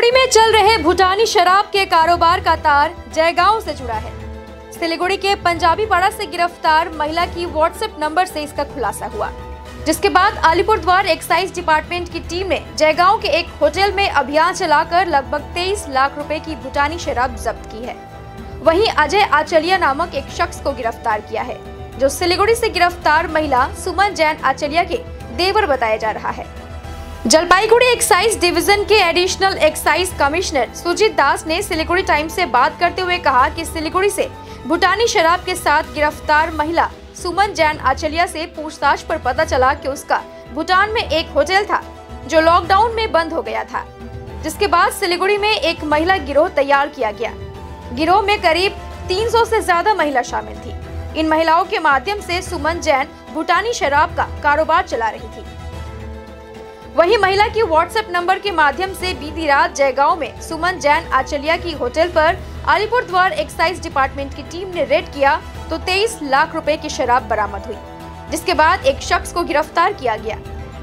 सिलीगुड़ी में चल रहे भूटानी शराब के कारोबार का तार जयगांव से जुड़ा है। सिलीगुड़ी के पंजाबी पाड़ा से गिरफ़्तार महिला की व्हाट्सएप नंबर से इसका खुलासा हुआ। जिसके बाद अलीपुरद्वार एक्साइज डिपार्टमेंट की टीम ने जयगांव के एक होटल में अभियान चलाकर लगभग 23 लाख रुपए की भूटानी शराब जब्त की है। वहीं अजय आचलिया नामक एक शख्स को गिरफ़्तार किया है, जो सिलीगुड़ी से गिरफ़्तार महिला सुमन जैन आचलिया के देवर बताया जा रहा है। जलपाईगुड़ी एक्साइज डिवीज़न के additional excise commissioner Sujit Das ने सिलीगुड़ी टाइम्स से बात करते हुए कहा कि सिलीगुड़ी से भूटानी शराब के साथ गिरफ़्तार महिला सुमन जैन आचलिया से पूछताछ पर पता चला कि उसका भूटान में एक होटल था, जो लॉकडाउन में बंद हो गया था, जिसके बाद सिलीगुड़ी में एक महिला गिरोह तैयार किया गया। गिरोह में करीब 300 से ज़्यादा महिला शामिल थी। इन महिलाओं के माध्यम से सुमन जैन भूटानी शराब का कारोबार चला रही थी। वहीं महिला की व्हाट्सएप नंबर के माध्यम से बीती रात जयगांव में सुमन जैन आचलिया की होटल पर अलीपुर द्वार एक्साइज डिपार्टमेंट की टीम ने रेड किया तो 23 लाख रुपए की शराब बरामद हुई, जिसके बाद एक शख्स को गिरफ़्तार किया गया।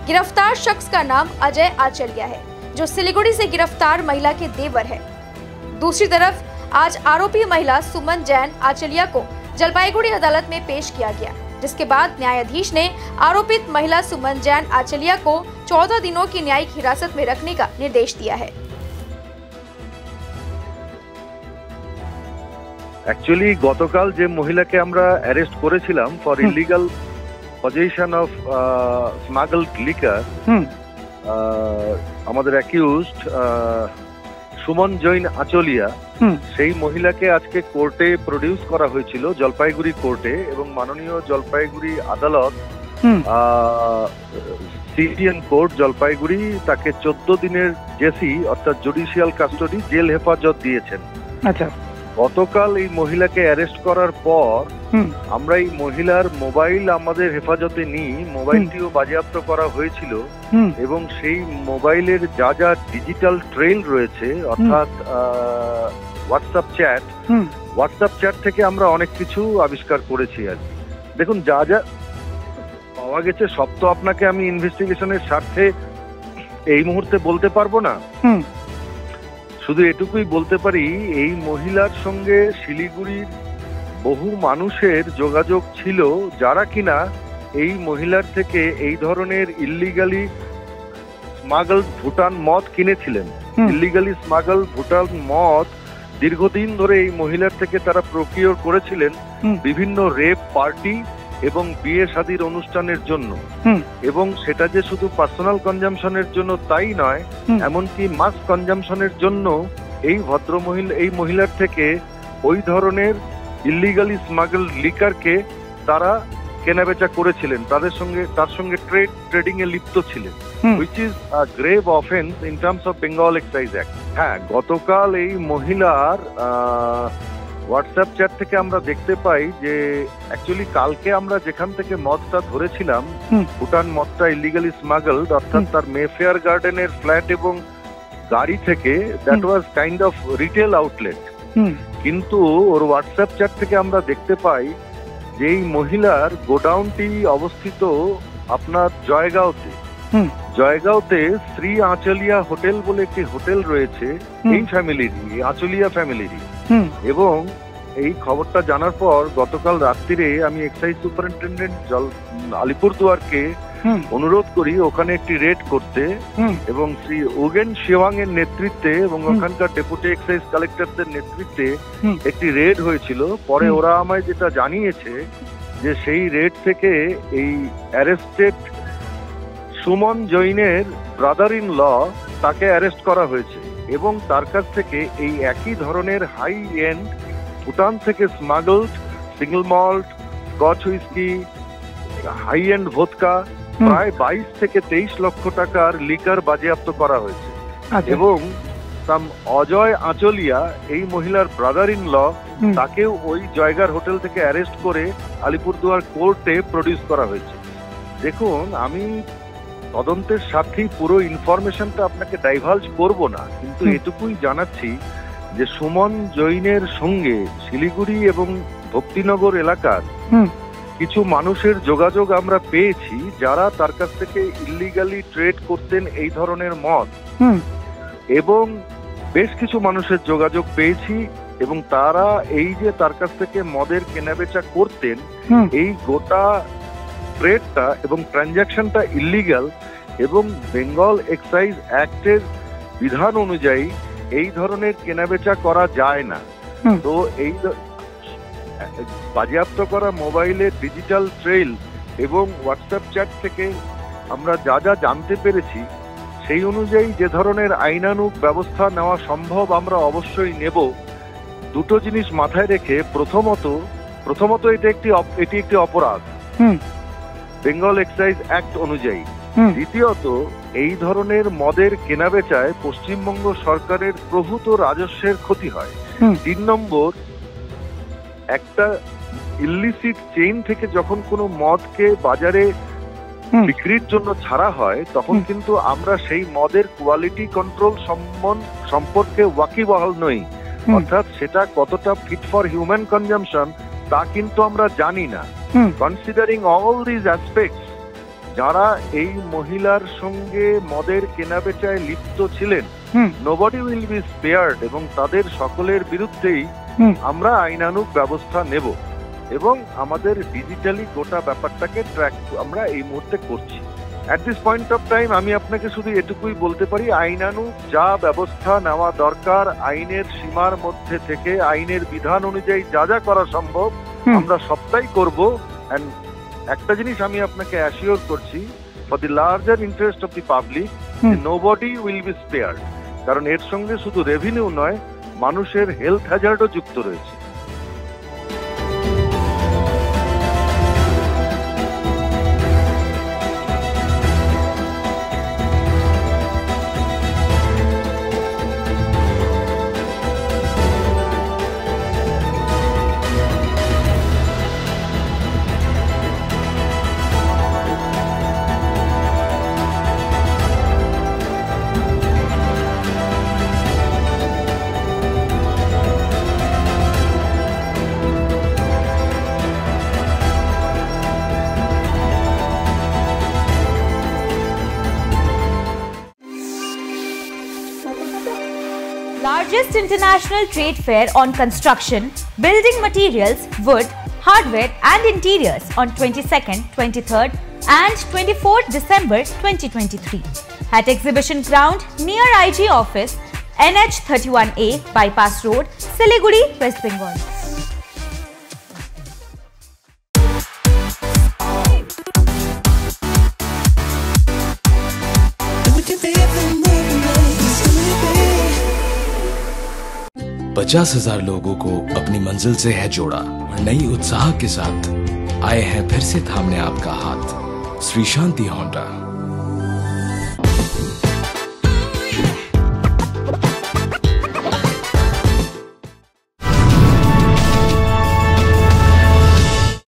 गिरफ़्तार शख्स का नाम अजय आचलिया है, जो सिलीगुड़ी से गिरफ़्तार महिला के देवर है। दूसरी तरफ़, आज आरोपी महिला सुमन जैन आचलिया को जलपाईगुड़ी अदालत में पेश किया गया, जिसके बाद न्यायाधीश ने आरोपित महिला सुमन जैन आचलिया को 14 दिनों की न्यायिक हिरासत में रखने का निर्देश दिया है অ্যাকচুয়ালি গতকাল যে মহিলাকে আমরা অ্যারেস্ট করেছিলাম for illegal position of smuggle liquor হুম আমাদের অ্যাকিউজড সুমন জৈন আচলিয়া হুম সেই মহিলাকে আজকে কোর্টে প্রডিউস করা হয়েছিল জলপাইগুড়ি কোর্টে এবং মাননীয় জলপাইগুড়ি আদালত হুম সিটিএন কোর্ট জলপাইগুড়ি তাকে চোদ্দ দিনের জেসি অর্থাৎ জুডিশিয়াল কাস্টডি জেল হেফাজত দিয়েছেন। আচ্ছা। গতকাল এই মহিলাকে অ্যারেস্ট করার পর আমরা এই মহিলার মোবাইল আমাদের হেফাজতে নিই মোবাইলটিও বাজেয়াপ্ত করা হয়েছিল এবং সেই মোবাইলের যা যা ডিজিটাল ট্রেল রয়েছে অর্থাৎ হোয়াটসঅ্যাপ চ্যাট হোয়াটসঅ্যাপ চ্যাট থেকে আমরা অনেক কিছু আবিষ্কার করেছি আর কি। দেখুন যা যা পাওয়া গেছে সব তো আপনাকে আমি ইনভেস্টিগেশনের স্বার্থে এই মুহূর্তে বলতে পারব না। শুধু এটুকুই বলতে পারি এই মহিলার সঙ্গে শিলিগুড়ির বহু মানুষের যোগাযোগ ছিল যারা কিনা এই মহিলার থেকে এই ধরনের ইল্লিগালি স্মাগল ভুটান মদ কিনেছিলেন। ইল্লিগালি স্মাগল ভুটান মদ দীর্ঘদিন ধরে এই মহিলার থেকে তারা প্রকিওর করেছিলেন। বিভিন্ন রেপ পার্টি এবং বিয়ে শাদীর অনুষ্ঠানের জন্য। এবং সেটা যে শুধু পার্সোনাল কনজামশনের জন্য তাই নয় এমনকি মাস কনজামশনের জন্য এই ভদ্র মহিলা এই মহিলার থেকে ওই ধরনের ইল্লিগালি স্মাগল লিকারকে তারা কেনাবেচা করেছিলেন। তাদের সঙ্গে তার সঙ্গে ট্রেড ট্রেডিং এ লিপ্ত ছিলেন। Which is a grave offence in terms of Bengal excise act হ্যাঁ গতকাল এই মহিলার হোয়াটসঅ্যাপ চ্যাট থেকে আমরা দেখতে পাই যে অ্যাকচুয়ালি কালকে আমরা যেখান থেকে মদটা ধরেছিলাম ভুটান মদটা ইলিগালি স্মাগল অর্থাৎ। তার মেফেয়ার গার্ডেনের ফ্ল্যাট এবং গাড়ি থেকে that was kind of retail outlet কিন্তু ওর হোয়াটসঅ্যাপ চ্যাট থেকে আমরা দেখতে পাই যে এই মহিলার গোডাউনটি অবস্থিত আপনার জয়গাঁওতে। জয়গাঁওতে শ্রী আঁচলিয়া হোটেল বলে একটি হোটেল রয়েছে। এই ফ্যামিলিরই আঁচলিয়া ফ্যামিলিরই এবং এই খবরটা জানার পর গতকাল রাত্রিরে আমি এক্সাইজ সুপারিনটেন্ডেন্ট জল আলিপুরদুয়ারকে অনুরোধ করি ওখানে একটি রেড করতে এবং শ্রী ওগেন শিওয়াং এর নেতৃত্বে এবং ওখানকার ডেপুটি এক্সাইজ কালেক্টরদের নেতৃত্বে একটি রেড হয়েছিল। পরে ওরা আমায় যেটা জানিয়েছে যে সেই রেড থেকে এই অ্যারেস্টেড সুমন জৈনের ব্রাদার ইন ল তাকে অ্যারেস্ট করা হয়েছে। এবং তার কাছ থেকে এই একই ধরনের হাই এন্ড ভুটান থেকে smuggled single malt scotch whisky high end vodka প্রায় বাইশ থেকে তেইশ লক্ষ টাকার লিকার বাজেয়াপ্ত করা হয়েছে। আচ্ছা। এবং সাম অজয় আঁচলিয়া এই মহিলার ব্রাদার ইন ল। তাকেও ওই জয়গার হোটেল থেকে অ্যারেস্ট করে আলিপুরদুয়ার কোর্টে প্রডিউস করা হয়েছে। দেখুন আমি তদন্তের স্বার্থেই পুরো ইনফরমেশনটা আপনাকে ডাইভালজ করব না কিন্তু এটুকুই জানাচ্ছি যে সুমন জৈনের সঙ্গে শিলিগুড়ি এবং ভক্তিনগর এলাকার কিছু মানুষের যোগাযোগ আমরা পেয়েছি যারা তার কাছ থেকে ইল্লিগালি ট্রেড করতেন এই ধরনের মদ। হুম। এবং বেশ কিছু মানুষের যোগাযোগ পেয়েছি এবং তারা এই যে তার কাছ থেকে মদের কেনাবেচা করতেন এই গোটা ট্রেডটা এবং ট্রানজাকশনটা ইলিগাল এবং বেঙ্গল এক্সাইজ অ্যাক্টের বিধান অনুযায়ী এই ধরনের কেনাবেচা করা যায় না। তো এই বাজেয়াপ্ত করা মোবাইলের ডিজিটাল ট্রেল এবং হোয়াটসঅ্যাপ চ্যাট থেকে আমরা যা যা জানতে পেরেছি সেই অনুযায়ী যে ধরনের আইনানুগ ব্যবস্থা নেওয়া সম্ভব আমরা অবশ্যই নেব। দুটো জিনিস মাথায় রেখে প্রথমত প্রথমত এটা একটি এটি একটি অপরাধ। বেঙ্গল এক্সাইজ অ্যাক্ট অনুযায়ী দ্বিতীয়ত এই ধরনের মদের কেনাবেচায় পশ্চিমবঙ্গ সরকারের প্রভূত রাজস্বের ক্ষতি হয়। তিন নম্বর একটা ইলিসিট চেইন থেকে যখন কোনো মদকে বাজারে বিক্রির জন্য ছাড়া হয় তখন কিন্তু আমরা সেই মদের কোয়ালিটি কন্ট্রোল সম্পর্কে ওয়াকিবহাল নই। অর্থাৎ সেটা কতটা ফিট ফর হিউম্যান কনজামশন তা কিন্তু আমরা জানি না। কনসিডারিং অল দিজ অ্যাসপেক্টস যারা এই মহিলার সঙ্গে মদের কেনাবেচায় লিপ্ত ছিলেন। নোবডি উইল বি স্পেয়ার্ড এবং তাদের সকলের বিরুদ্ধেই আমরা আইনানুগ ব্যবস্থা নেব এবং আমাদের ডিজিটালি গোটা ব্যাপারটাকে ট্র্যাক আমরা এই মুহূর্তে করছি at this point of time আমি আপনাকে শুধু এটুকুই বলতে পারি আইনানুগ যা ব্যবস্থা নেওয়া দরকার আইনের সীমার মধ্যে থেকে আইনের বিধান অনুযায়ী যা যা করা সম্ভব। আমরা সবটাই করব অ্যান্ড একটা জিনিস আমি আপনাকে অ্যাসিওর করছি for the larger interest of the public nobody will be spare কারণ এর সঙ্গে শুধু রেভিনিউ নয় মানুষের হেলথ হ্যাজার্ডও যুক্ত রয়েছে। International trade fair on construction, building materials, wood, hardware and interiors on 22nd, 23rd and 24th December 2023 at Exhibition Ground near IG office NH 31A Bypass Road, Siliguri, West Bengal. पचास हज़ार लोगों को अपनी मंजिल से है जोड़ा। और नई उत्साह के साथ आए हैं फिर से थामने आपका हाथ। श्री शांति होंडा।